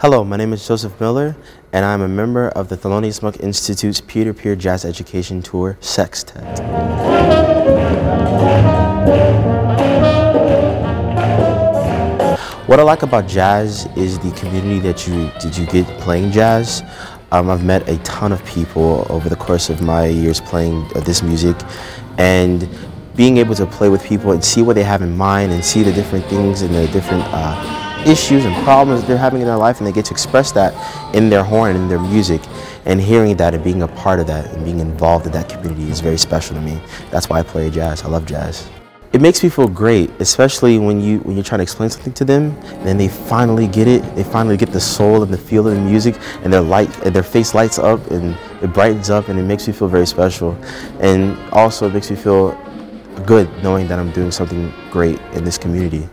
Hello, my name is Joseph Miller, and I'm a member of the Thelonious Monk Institute's peer-to-peer jazz education tour, Sextet. What I like about jazz is the community that you did you get playing jazz. Um, I've met a ton of people over the course of my years playing uh, this music, and being able to play with people and see what they have in mind and see the different things and the different uh, issues and problems they're having in their life and they get to express that in their horn and in their music and hearing that and being a part of that and being involved in that community is very special to me. That's why I play jazz. I love jazz. It makes me feel great, especially when you when you're trying to explain something to them, and then they finally get it. They finally get the soul and the feel of the music, and their light and their face lights up and it brightens up, and it makes me feel very special. And also, it makes me feel good knowing that I'm doing something great in this community.